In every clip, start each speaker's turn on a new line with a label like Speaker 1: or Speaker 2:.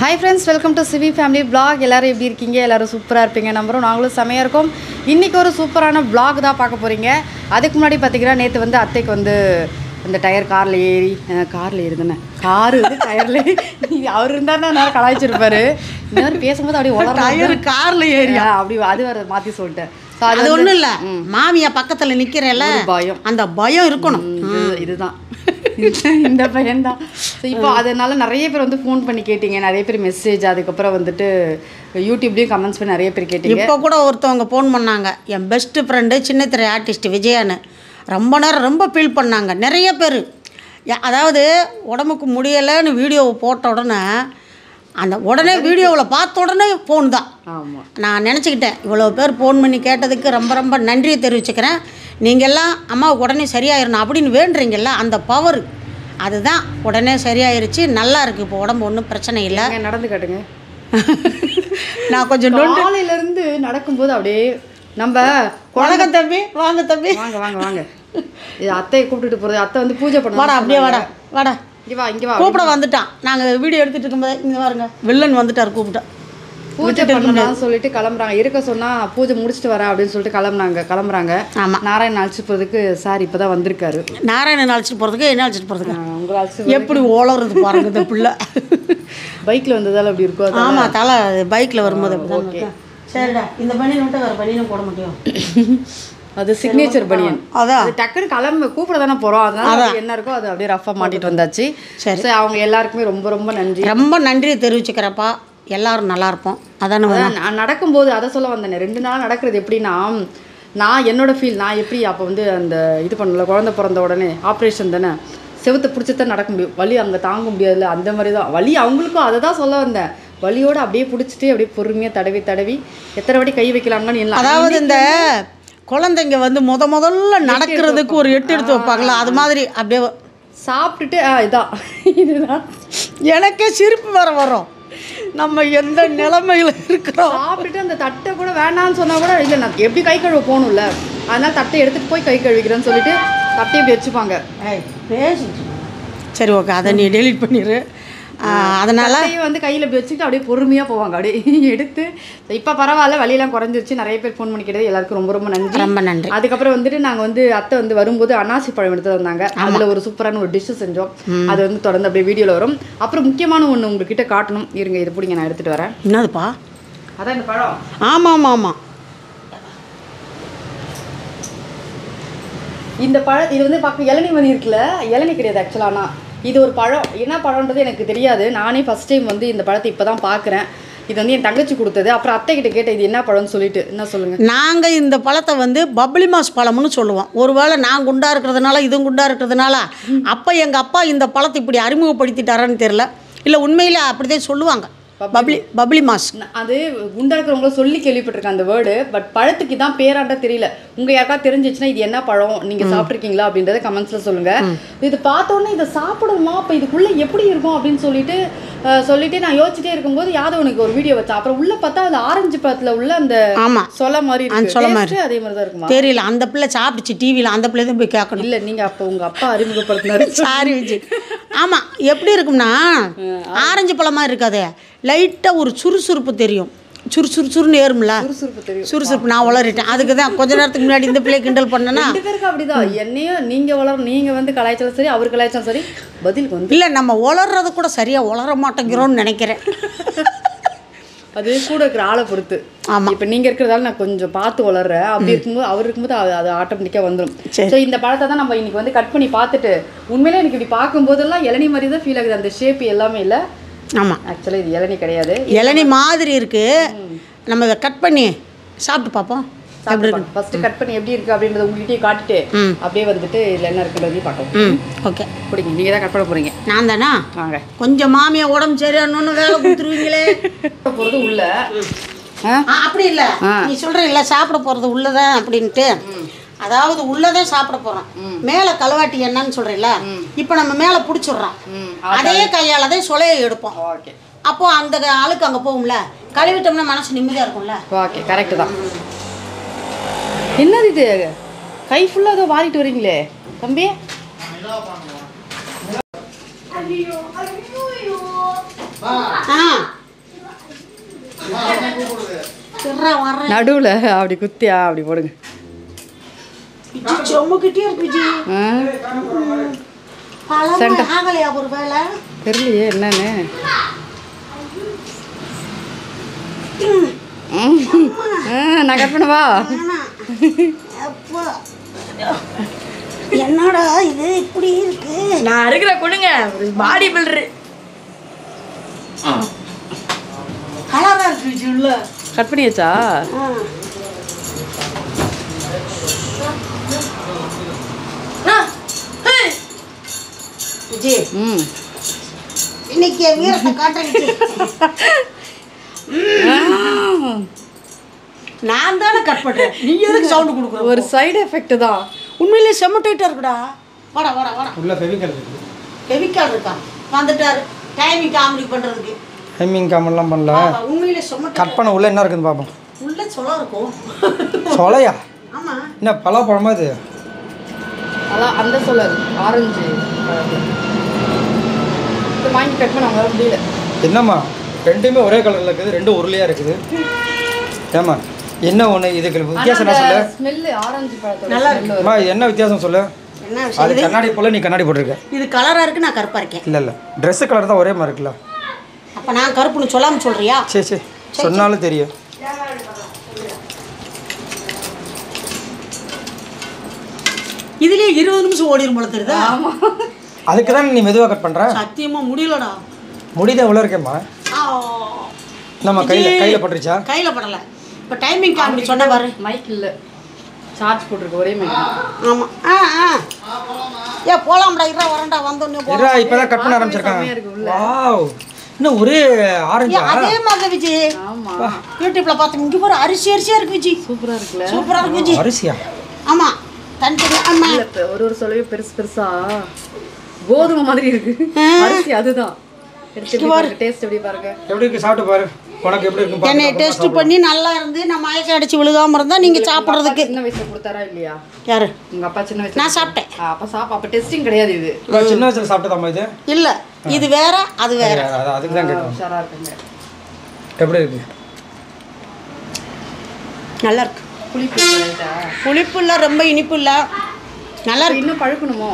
Speaker 1: Hi friends welcome to Sivi family vlog. எல்லாரும் எப்படி இருக்கீங்க? எல்லாரும் சூப்பராக இருப்பீங்க. நம்புறோம் நாங்களும் செமையாக இருக்கோம். இன்றைக்கி ஒரு சூப்பரான vlog தான் பார்க்க போகிறீங்க அதுக்கு முன்னாடி பார்த்தீங்கன்னா நேற்று வந்து அத்தைக்கு வந்து இந்த டயர் காரில் ஏறி காரில் ஏறுதுண்ணே காரு டயரில் அவர் இருந்தாருன்னா நான் கலாய்ச்சிருப்பாரு. இந்த மாதிரி பேசும்போது அப்படியே உலக
Speaker 2: டயர் கார்ல ஏறி.
Speaker 1: அப்படி அது வேறு மாற்றி சொல்லிட்டேன். அது
Speaker 2: ஒண்ணும் இல்ல. மாமியா பக்கத்துல
Speaker 1: ஒரு பயம்.
Speaker 2: அந்த பயம் இருக்கணும்.
Speaker 1: இது இதுதான். இந்த- பையன்தான். ஸோ இப்போ அதனால நிறைய பேர் வந்து ஃபோன் பண்ணி கேட்டீங்க. நிறைய பேர் மெசேஜ் அதுக்கப்புறம் வந்துட்டு யூடியூப்லேயும் கமெண்ட்ஸ் பண்ணி நிறைய பேர் கேட்டீங்க.
Speaker 2: இப்போ கூட ஒருத்தவங்க ஃபோன் பண்ணாங்க. என் பெஸ்ட் ஃப்ரெண்டு சின்னத்திரை ஆர்டிஸ்ட் விஜயான்னு. ரொம்ப நேரம் ரொம்ப ஃபீல் பண்ணாங்க. நிறைய பேர். அதாவது உடம்புக்கு முடியலைன்னு வீடியோவை போட்ட உடனே அந்த உடனே வீடியோவில் பார்த்த உடனே ஃபோன் தான். நான் நினச்சிக்கிட்டேன். இவ்வளோ பேர் ஃபோன் பண்ணி கேட்டதுக்கு ரொம்ப ரொம்ப நன்றியை தெரிவிச்சுக்கிறேன். நீங்கள் எல்லாம் அம்மாவுக்கு உடனே சரியாயிரணும் அப்படின்னு வேண்டுறீங்கல்ல அந்த பவர் அதுதான் உடனே சரியாயிருச்சு நல்லா இருக்குது இப்போ உடம்பு ஒன்றும் பிரச்சனை இல்லை.
Speaker 1: நடந்து காட்டுங்க.
Speaker 2: நான் கொஞ்சம்
Speaker 1: காலையில இருந்து நடக்கும்போது அப்படியே நம்ம
Speaker 2: வணக்க தம்பி வாங்க தம்பி.
Speaker 1: வாங்க வாங்க வாங்க. இது அத்தையை கூப்பிட்டுட்டு போறது அத்தை வந்து பூஜை
Speaker 2: வாடா
Speaker 1: பண்ண
Speaker 2: அப்படியே வாடா வாடா.
Speaker 1: இங்க வா இங்க வா
Speaker 2: கூப்பிட வந்துட்டான். நாங்கள் வீடியோ எடுத்துகிட்டு இருக்கும்போது இங்கே பாருங்க. வில்லன் வந்துட்டார் கூப்பிட்டா.
Speaker 1: பூஜை பண்ணலாம் சொல்லிட்டு கிளம்புறாங்க. இருக்க சொன்னா பூஜை முடிச்சிட்டு வரேன் அப்படின்னு சொல்லிட்டு கிளம்புனாங்க. கிளம்புறாங்க.
Speaker 2: ஆமாம்
Speaker 1: நாராயண் அழைச்சிட்டு போறதுக்கு சார் இப்பதான் வந்திருக்காரு.
Speaker 2: நாராயணன் அழைச்சிட்டு போகிறதுக்கு என்ன அழைச்சிட்டு போகிறதுக்கு
Speaker 1: உங்களை அழைச்சிட்டு
Speaker 2: எப்படி ஓலறது பாருங்க இந்த பிள்ளை.
Speaker 1: பைக்ல வந்ததால அப்படி இருக்கும்
Speaker 2: ஆமாம் தலை பைக்கில் வரும்போது அப்படி தான் சரிடா இந்த பனியன் விட்டு வேறு பனியனும் போட முடியும்
Speaker 1: அது சிக்னேச்சர் பனியன்.
Speaker 2: அதான்
Speaker 1: அது? டக்குனு கிளம்ப கூப்பிட தானே போறோம். அதனால அது? என்ன இருக்கோ அது அப்படியே ரஃபா மாட்டிட்டு வந்தாச்சு.
Speaker 2: சரி.
Speaker 1: சரி அவங்க எல்லாருக்குமே ரொம்ப ரொம்ப நன்றி.
Speaker 2: ரொம்ப நன்றியை தெரிவிச்சுக்கிறப்பா. எல்லாரும் நல்லா இருப்போம். அதானே
Speaker 1: நான் நடக்கும்போது அதை சொல்ல வந்தேனே. ரெண்டு நாள் நடக்கிறது எப்படின்னா நான் என்னோட ஃபீல் நான் எப்படி அப்போ வந்து அந்த இது பண்ணல குழந்தை பிறந்த உடனே ஆப்ரேஷன் தானே செவுத்தை பிடிச்சி தான் நடக்க முடியும். வலி அங்கே தாங்க முடியாதுல்ல அந்த மாதிரி தான் வலி அவங்களுக்கும் அதை தான் சொல்ல வந்தேன். வலியோட அப்படியே பிடிச்சிட்டு அப்படியே பொறுமையாக தடவி தடவி எத்தனை வாட்டி கை வைக்கலாம்னு
Speaker 2: அதாவது இந்த குழந்தைங்க வந்து முத முதல்ல நடக்கிறதுக்கு ஒரு எட்டு எடுத்து வைப்பாங்களா? அது மாதிரி அப்படியே
Speaker 1: சாப்பிட்டுட்டு இதான். இதுதான்.
Speaker 2: எனக்கே சிரிப்பு வர வரும். நம்ம எந்த நிலைமையில இருக்கிறோம்?
Speaker 1: சாப்பிட்டுட்டு அந்த தட்டை கூட வேணாம்னு சொன்னா கூட இல்லை நான் எப்படி கை கழுவ போகணும்ல? அதனால தட்டை எடுத்துட்டு போய் கை கழுவிக்கிறேன்னு சொல்லிட்டு தட்டையை இப்படி வச்சுப்பாங்க.
Speaker 2: ஏய், பேசிட்டு சரி ஓகே அதை நீ டெலீட் பண்ணிடு அதனால
Speaker 1: வந்து கையில் இப்படி வச்சுக்கிட்டு அப்படியே பொறுமையாக போவாங்க. அப்படியே எடுத்து இப்போ பரவாயில்ல வலியெல்லாம் குறைஞ்சிருச்சு. நிறைய பேர் ஃபோன் பண்ணி கேட்டது எல்லாருக்கும் ரொம்ப ரொம்ப நன்றி.
Speaker 2: ரொம்ப நன்றி.
Speaker 1: அதுக்கப்புறம் வந்துட்டு நாங்கள் வந்து அத்தை வந்து வரும்போது அன்னாசி பழம் எடுத்து வந்தாங்க. அதில் ஒரு சூப்பரான ஒரு டிஷ்ஷு செஞ்சோம். அது வந்து தொடர்ந்து அப்படியே வீடியோவில் வரும். அப்புறம் முக்கியமான ஒன்று உங்ககிட்ட காட்டணும். இருங்க இது பிடிங்க நான் எடுத்துகிட்டு வரேன்.
Speaker 2: என்னதுப்பா?
Speaker 1: அதான் இந்த பழம்.
Speaker 2: ஆமாம் ஆமாம் ஆமாம்
Speaker 1: இந்த பழம் இது வந்து பார்க்க இளநீ மணி இருக்குல்ல? இளநீ கிடையாது ஆக்சுவலானா இது ஒரு பழம். என்ன பழம்ன்றது எனக்கு தெரியாது. நானே ஃபர்ஸ்ட் டைம் வந்து இந்த பழத்தை இப்போ தான் பார்க்குறேன் இது வந்து என் தங்கச்சி கொடுத்தது. அப்புறம் அத்தை கிட்ட கேட்டேன் இது என்ன பழம்னு சொல்லிட்டு. என்ன சொல்லுங்க?
Speaker 2: நாங்கள் இந்த பழத்தை வந்து பப்ளி மாஸ் பழம்னு சொல்லுவோம். ஒருவேளை நான் குண்டா இருக்கிறதுனால இதுவும் குண்டா இருக்கிறதுனால? அப்போ எங்கள் அப்பா இந்த பழத்தை இப்படி அறிமுகப்படுத்திட்டாரான்னு தெரில இல்லை உண்மையில் அப்படிதான் சொல்லுவாங்க. பப்ளி பப்ளி மாஸ்
Speaker 1: ந- அது குண்டா இருக்கிறவங்கள சொல்லி கேள்விப்பட்டிருக்கேன் அந்த வேர்டு பட் பழத்துக்கு தான் பேராண்டா தெரியல. உங்க யாருக்கா தெரிஞ்சிச்சுன்னா இது என்ன பழம்? நீங்க சாப்பிட்ருக்கீங்களா அப்படின்றத கமெண்ட்ஸ்ல சொல்லுங்க. இது பார்த்த உடனே இதை சாப்பிடணுமா? அப்ப இதுக்குள்ள எப்படி இருக்கும் அப்படின்னு சொல்லிட்டு சொல்லிட்டு நான் யோசிச்சுட்டே இருக்கும்போது யாதவனுக்கு ஒரு வீடியோ வச்சேன் அப்புறம் உள்ள பார்த்தா அது ஆரஞ்சு பழத்துல உள்ள அந்த
Speaker 2: ஆமாம்
Speaker 1: சொல மாதிரி இருக்கு.
Speaker 2: சொல
Speaker 1: Taste அதே மாதிரி தான் இருக்குமா?
Speaker 2: தெரியல. அந்த பிள்ளை சாப்பிட்டுச்சு டிவியில் அந்த பிள்ளை தான் போய் கேட்கணும்.
Speaker 1: இல்ல நீங்க அப்ப உங்க அப்பா அறிமுகப்படுத்தினாரு.
Speaker 2: சாரி விஜய். ஆமாம் எப்படி இருக்கும்னா ஆரஞ்சு பழமாக இருக்காது. லைட்டாக ஒரு சுறுசுறுப்பு தெரியும். சுறுசுறுசுறுன்னு ஏறும்ல.
Speaker 1: சுறுசுறுப்பு தெரியும்.
Speaker 2: சுறுசுறுப்பு. நான் உளறிட்டேன். அதுக்கு தான் கொஞ்ச நேரத்துக்கு முன்னாடி இந்த பிள்ளை கிண்டல் பண்ணேன்னா.
Speaker 1: ரெண்டு பேருக்கு அப்படிதான். என்னையும் நீங்க வளர நீங்க வந்து கலாய்ச்சாலும் சரி அவர் கலாய்ச்சாலும் சரி பதிலுக்கு வந்து
Speaker 2: இல்லை நம்ம உளறது கூட சரியாக உளர மாட்டேங்கிறோம்னு நினைக்கிறேன்.
Speaker 1: அது கூட இருக்கிற ஆளை பொறுத்து.
Speaker 2: ஆமா.
Speaker 1: இப்போ நீங்க இருக்கிறதால நான் கொஞ்சம் பார்த்து வளர்றேன் அப்படி இருக்கும்போது அவர் இருக்கும்போது அது அது ஆட்டோமேட்டிக்காக வந்துடும். ஸோ இந்த பழத்தை தான் நம்ம இன்னைக்கு வந்து கட் பண்ணி பார்த்துட்டு உண்மையிலே எனக்கு இப்படி பார்க்கும்போதெல்லாம் இளநி மாதிரி தான் ஃபீல் ஆகுது. அந்த ஷேப் எல்லாமே இல்லை.
Speaker 2: ஆமாம்
Speaker 1: ஆக்சுவலாக இது இளநி கிடையாது.
Speaker 2: இளநி மாதிரி இருக்குது நம்ம இதை கட் பண்ணி சாப்பிட்டு பார்ப்போம்.
Speaker 1: ஃபர்ஸ்ட் கட் பண்ணி எப்படி இருக்கு அப்படின்றத உங்ககிட்டயே காட்டிட்டு. அப்படியே வந்துட்டு இதில் என்ன இருக்குன்றதையும் பார்க்கலாம்.
Speaker 2: ஓகே.
Speaker 1: பிடிங்க நீங்கள் தான் கட் பண்ண போறீங்க.
Speaker 2: நான் தானா?
Speaker 1: வாங்க.
Speaker 2: கொஞ்சம் மாமியா உடம்பு சரியானு வேலை கொடுத்துருவீங்களே.
Speaker 1: போகிறது உள்ள.
Speaker 2: அப்படி இல்லை. நீ சொல்கிற இல்லை சாப்பிட போகிறது உள்ளதான் அப்படின்ட்டு. அதாவது உள்ளதான் சாப்பிட போகிறோம் மேலே கலவாட்டி என்னன்னு சொல்கிறீல்ல இப்போ நம்ம மேலே பிடிச்சிடுறோம். அதே கையால் தான் சொலையை எடுப்போம்.
Speaker 1: ஓகே.
Speaker 2: அப்போ அந்த ஆளுக்கு அங்கே போகும்ல கழுவிட்டோம்னா மனசு நிம்மதியாக இருக்கும்ல?
Speaker 1: ஓகே கரெக்டு தான். என்னது இது? கை ஃபுல்லாக ஏதோ வாரிட்டு வரீங்களே தம்பி? நடுவில் அப்படி குத்தியா அப்படி போடுங்க
Speaker 2: விஜி சொம்முக்கிட்டே இருக்கு விஜி
Speaker 1: ஆ
Speaker 2: பழமா ஆகலையா ஒரு வேலை
Speaker 1: தெரியலையே என்னன்னு. நான்? கட் பண்ணவா.
Speaker 2: என்னடா இது? இப்படி இருக்கு.
Speaker 3: நான் இருக்கிற கொடுங்க. ஒரு பாடி பில்டரு
Speaker 2: கலரா இருக்கு
Speaker 1: கட் பண்ணியாச்சா?
Speaker 2: விஜி
Speaker 1: ம்
Speaker 2: இன்னைக்கு என் வீரத்தை காட்டுறேன். நான் தானே கட் பண்றேன். நீ எதுக்கு சவுண்ட் கொடுக்குற?
Speaker 1: ஒரு சைடு எஃபெக்ட் தான்.
Speaker 2: உண்மையிலே செம்ம டைட்டா இருக்குடா. வாடா வாடா வாடா.
Speaker 4: உள்ள ஃபெவிகல் இருக்குது
Speaker 2: கெமிக்கல் இருக்கா? வந்துட்டாரு. டைமிங் காமெடி பண்றதுக்கு.
Speaker 4: டைமிங் காமெல்லாம் பண்ணல.
Speaker 2: உண்மையிலே செம்ம
Speaker 4: கட் பண்ண உள்ள என்ன இருக்குன்னு பார்ப்போம்
Speaker 2: உள்ள சொல்ல இருக்கும்.
Speaker 4: சொலையா
Speaker 2: ஆமா.
Speaker 4: என்ன பலாப்பழமா இது?
Speaker 1: அதான் அந்த சொல்லாது ஆரஞ்சு. வாங்கி கட் பண்ண அவங்களால முடியல.
Speaker 4: என்னம்மா? ரெண்டுமே ஒரே கலரில் இருக்குது ரெண்டும் உருளையாக இருக்குது. ஏம்மா? என்ன ஒன்று இதுக்கு வித்தியாசம் என்ன சொல்லு?
Speaker 1: ஸ்மெல்லு ஆரஞ்சு பழத்தோட
Speaker 2: நல்லா
Speaker 1: smell
Speaker 4: அம்மா இது என்ன வித்தியாசம் சொல்லு?
Speaker 2: என்ன
Speaker 4: அது கண்ணாடி போல நீ கண்ணாடி போட்டிருக்க.
Speaker 2: இது கலரா இருக்கு நான் கருப்பா இருக்கேன்.
Speaker 4: இல்லை இல்லை. ட்ரெஸ்ஸு கலர் தான் ஒரே மாதிரி இருக்குல்ல.
Speaker 2: அப்ப நான் கருப்புன்னு சொல்லாம சொல்றியா?
Speaker 4: சரி சரி. சொன்னாலும் தெரியும்.
Speaker 2: இதுலயே இருபது நிமிஷம் ஓடிடும் போல தெரியுதா?
Speaker 4: அதுக்கு தான் நீ மெதுவாக கட் பண்ணுற
Speaker 2: சத்தியமா முடியலடா.
Speaker 4: முடிதான் உள்ள இருக்கேம்மா?
Speaker 2: ஆ.
Speaker 4: நம்ம கையில் கையில் பட்டுருச்சா?
Speaker 2: கையில படல. இப்ப டைமிங் காமெடி சொன்ன பாரு.
Speaker 1: மைக் இல்லை. சார்ஜ் போட்டிருக்கு ஒரே மைக்
Speaker 2: ஆமா. ஆ ஆ. ஏ போலாம்டா இரா வரேன்டா வந்தோடனே போ
Speaker 4: இரா இப்போ தான் கட் பண்ண ஆரம்பிச்சிருக்காங்க. வாவ். இன்னும் ஒரே ஆரஞ்சா
Speaker 2: அதே மாதிரி விஜய்.
Speaker 1: ஆமா.
Speaker 2: யூடியூப்ல பார்த்தோம் இங்க பாரு அரிசி அரிசியா இருக்கு விஜய்.
Speaker 1: சூப்பரா இருக்குல்ல.
Speaker 2: சூப்பரா இருக்கு விஜய்.
Speaker 4: அரிசியா?
Speaker 2: ஆமா.
Speaker 1: இல்ல, இப்ப ஒரு ஒரு சொல்லவே பெருசு பெருசா. கோதுமை மாதிரி இருக்கு. அரிசி அதுதான். எடுத்து எப்படி பாருங்க டேஸ்ட் எப்படி பாருங்க.
Speaker 4: எப்படி இருக்கு? சாப்பிட்டு பாரு. உனக்கு எப்படி இருக்கு
Speaker 2: என்னை டெஸ்ட் பண்ணி நல்லா இருந்து நான் மயக்கம் அடிச்சு விழுகாம இருந்தா நீங்க சாப்பிடுறதுக்கு.
Speaker 1: சின்ன வயசுல கொடுத்தாரா இல்லையா?
Speaker 2: யாரு?
Speaker 1: உங்க அப்பா சின்ன வயசுல
Speaker 2: நான் சாப்பிட்டேன்.
Speaker 1: ஆ, அப்ப சாப்ப அப்ப டெஸ்டிங் கிடையாது இது.
Speaker 4: நான் சின்ன வயசுல சாப்பிட்டதாம்மா இது?
Speaker 2: இல்ல இது வேற அது வேற.
Speaker 4: அது அதுக்கு தான் கேட்டேன். எப்படி இருக்கு?
Speaker 2: நல்லா இருக்கு.
Speaker 1: புளிப்பு
Speaker 2: புளிப்பு இல்லை ரொம்ப இனிப்பு இல்லை. நல்லா இருக்கு.
Speaker 1: இன்னும் பழுக்கணுமோ?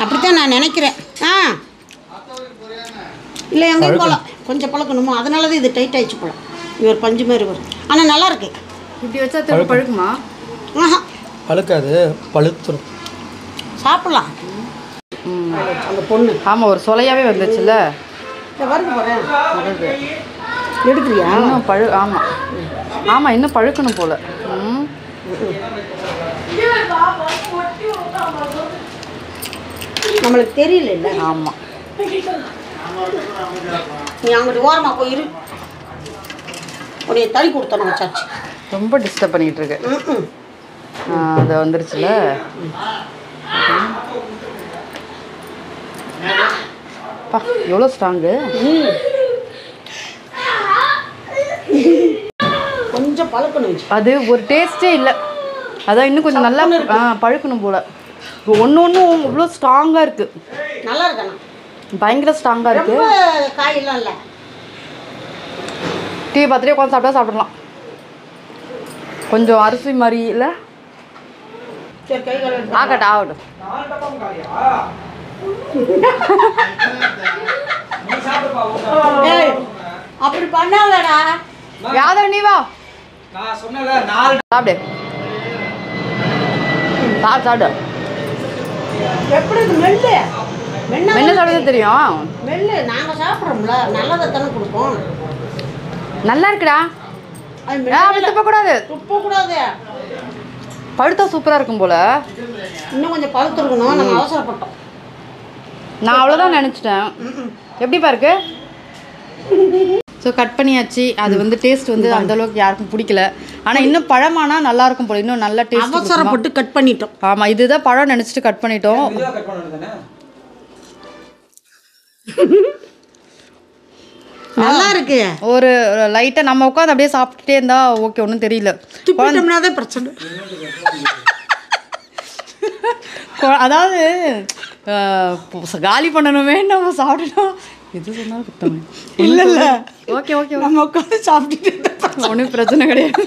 Speaker 2: அப்படித்தான் நான் நினைக்கிறேன். ஆ. இல்லை எங்கேயும் போகலாம் கொஞ்சம் பழக்கணுமோ? அதனால தான் இது டைட் ஆயிடுச்சு போல. இது ஒரு பஞ்சு மாதிரி வரும். ஆனால் நல்லா இருக்கு.
Speaker 1: இப்படி வச்சா திரும்ப பழுக்குமா.
Speaker 2: ஆஹா.
Speaker 4: பழுக்காது பழுத்துரும்.
Speaker 2: சாப்பிடலாம். அந்த பொண்ணு.
Speaker 1: ஆமா ஒரு சொலையாவே வந்துச்சுல்ல.
Speaker 2: வருது போகிறேன் எடுக்கிறியா?
Speaker 1: இன்னும் பழு ஆமா. ஆமா இன்னும் பழுக்கணும் போல. ம்.
Speaker 2: நம்மளுக்கு தெரியல இல்லை
Speaker 1: ஆமா.
Speaker 2: நீ அங்கிட்டு ஓரமாக போய் இரு. உடைய தள்ளி கொடுத்தோம் வச்சாச்சு
Speaker 1: ரொம்ப டிஸ்டர்ப் பண்ணிட்டு இருக்கு. அது வந்துருச்சுல பா எவ்வளோ ஸ்ட்ராங்கு
Speaker 2: கொஞ்சம் பழக்கணும்.
Speaker 1: அது ஒரு டேஸ்டே இல்லை. அதான் இன்னும் கொஞ்சம் நல்லா பழுக்கணும் போல. ஒன்று ஒன்றும் இவ்வளோ ஸ்ட்ராங்காக இருக்கு.
Speaker 2: நல்லா இருக்கணும்.
Speaker 1: பயங்கர ஸ்ட்ராங்காக இருக்கு.
Speaker 2: ரொம்ப காயெல்லாம் இல்லை.
Speaker 1: டீ பார்த்துட்டே உட்காந்து சாப்பிட்டா சாப்பிடலாம். கொஞ்சம் அரிசி மாதிரி இல்லை? ஆகட்டும் ஆகட்டும்.
Speaker 2: ஏய், அப்படி பண்ணாதடா.
Speaker 1: யாதவ் நீ வா.
Speaker 4: நான் சொன்னல நாலு
Speaker 1: சாப்பிடு. சாப்பிடு சாப்பிடு.
Speaker 2: எப்படி இருக்கு? மெல்லு.
Speaker 1: சாப்பிடுறது தெரியும்.
Speaker 2: மெல்லு. நாங்க சாப்பிட்றோம்ல நல்லதை தானே கொடுப்போம்.
Speaker 1: நல்லா இருக்குடா. துப்பக்கூடாது.
Speaker 2: துப்ப கூடாது
Speaker 1: பழுத்தா சூப்பராக இருக்கும் போல.
Speaker 2: இன்னும் கொஞ்சம் நம்ம அவசரப்பட்டோம்.
Speaker 1: நான் அவ்வளோதான் நினச்சிட்டேன். எப்படிப்பா இருக்கு ஸோ கட் பண்ணியாச்சு. அது வந்து டேஸ்ட் வந்து அந்த அளவுக்கு யாருக்கும் பிடிக்கல. ஆனால் இன்னும் பழமானா நல்லா இருக்கும் போல. இன்னும் நல்ல டேஸ்ட்
Speaker 2: அவசரப்பட்டு கட் பண்ணிட்டோம்.
Speaker 1: ஆமாம் இதுதான் பழம் நினச்சிட்டு கட் பண்ணிட்டோம்.
Speaker 2: நல்லா இருக்கு.
Speaker 1: ஒரு லைட்டாக நம்ம உட்காந்து அப்படியே சாப்பிட்டுட்டே இருந்தா ஓகே ஒன்றும் தெரியல.
Speaker 2: துப்பிட்டோம்னா தான் பிரச்சனை.
Speaker 1: அதாவது காலி பண்ணணுமே நம்ம சாப்பிட்டோம் எது சொன்னாலும் குத்தம்.
Speaker 2: இல்லை இல்லை.
Speaker 1: ஓகே ஓகே
Speaker 2: நம்ம உட்காந்து சாப்பிட்டுட்டு
Speaker 1: ஒன்றும் பிரச்சனை கிடையாது.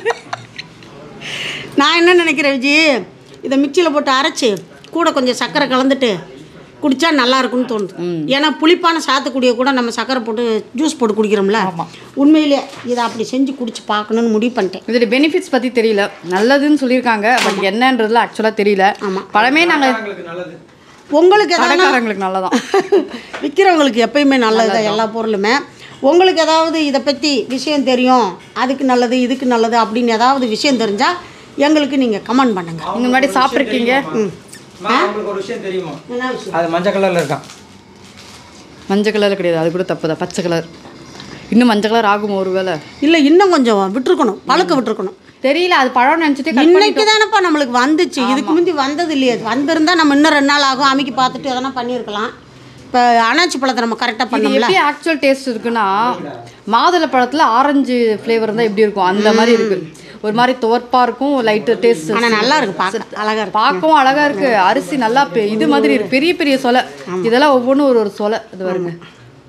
Speaker 2: நான் என்ன நினைக்கிறேன் விஜி? இதை மிக்சியில் போட்டு அரைச்சி கூட கொஞ்சம் சர்க்கரை கலந்துட்டு குடித்தா நல்லா இருக்கும்னு தோணுது. ஏன்னா புளிப்பான சாத்துக்குடியை கூட நம்ம சர்க்கரை போட்டு ஜூஸ் போட்டு குடிக்கிறோம்ல. உண்மையிலே இதை அப்படி செஞ்சு குடிச்சு பார்க்கணுன்னு முடிவு பண்ணிட்டேன்.
Speaker 1: இதோட பெனிஃபிட்ஸ் பற்றி தெரியல. நல்லதுன்னு சொல்லியிருக்காங்க பட் என்னன்றதுல ஆக்சுவலாக தெரியல. பழமே நாங்கள்
Speaker 4: உங்களுக்கு
Speaker 1: கடைக்காரங்களுக்கு நல்லதான்.
Speaker 2: விற்கிறவங்களுக்கு எப்பயுமே நல்லது தான் எல்லா பொருளுமே. உங்களுக்கு ஏதாவது இதை பற்றி விஷயம் தெரியும் அதுக்கு நல்லது இதுக்கு நல்லது அப்படின்னு ஏதாவது விஷயம் தெரிஞ்சால் எங்களுக்கு நீங்கள் கமெண்ட் பண்ணுங்கள்
Speaker 1: நீங்கள் முன்னாடி சாப்பிட்ருக்கீங்க?
Speaker 4: உங்களுக்கு ஒரு விஷயம் தெரியுமா? அது மஞ்சள் கலர்ல இருக்கான்
Speaker 1: மஞ்சள் கலர் கிடையாது அது கூட தப்பு தான் பச்சை கலர். இன்னும் மஞ்சள் கலர் ஆகும் ஒருவேளை?
Speaker 2: இல்லை இன்னும் கொஞ்சம் விட்டுருக்கணும் பழுக்க விட்டுருக்கணும்.
Speaker 1: தெரியல அது பழம் நினச்சிட்டு
Speaker 2: இன்னைக்கு தானேப்பா நம்மளுக்கு வந்துச்சு. இதுக்கு முந்தி வந்தது இல்லையே வந்திருந்தா நம்ம இன்னும் ரெண்டு நாள் ஆகும். அமைக்கி பார்த்துட்டு எதனா பண்ணியிருக்கலாம். இப்போ அனாச்சி பழத்தை நம்ம கரெக்டாக பண்ணோம்ல.
Speaker 1: எப்படி ஆக்சுவல் டேஸ்ட் இருக்குன்னா மாதுளை பழத்துல ஆரஞ்சு ஃப்ளேவர் இருந்தால் எப்படி இருக்கும்? அந்த மாதிரி இருக்கு. ஒரு மாதிரி துவர்ப்பா இருக்கும் லைட்டு டேஸ்ட்
Speaker 2: ஆனால் நல்லா இருக்கு. பார்க்க அழகா இருக்கு.
Speaker 1: பார்க்கவும் அழகா இருக்கு. அரிசி நல்லா இது மாதிரி இருக்கு. பெரிய பெரிய சொலை. இதெல்லாம் ஒவ்வொன்றும் ஒரு ஒரு சொலை. இது வருங்க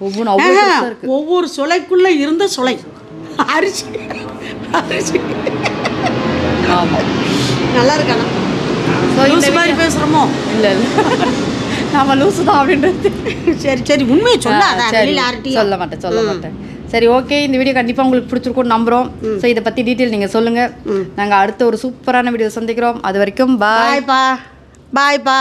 Speaker 1: ஒவ்வொன்றும்
Speaker 2: ஒவ்வொரு சுளைக்குள்ள இருந்த சுளை அரிசி. அரிசி. நல்லா இருக்கு ஆனா.
Speaker 1: ஸோ இந்த
Speaker 2: லூசு மாதிரி பேசுகிறோமோ
Speaker 1: இல்லை இல்லை. நாம லூசு தான் அப்படின்றது.
Speaker 2: சரி சரி உண்மையை சொல்லாத
Speaker 1: சொல்ல மாட்டேன் சொல்ல மாட்டேன். சரி ஓகே இந்த வீடியோ கண்டிப்பாக உங்களுக்கு பிடிச்சிருக்கும் நம்புகிறோம் ஸோ இதை பற்றி டீட்டெயில் நீங்கள் சொல்லுங்கள் நாங்கள் அடுத்த ஒரு சூப்பரான வீடியோ சந்திக்கிறோம். அது வரைக்கும் பாய்
Speaker 2: பாய்ப்பா பாய்ப்பா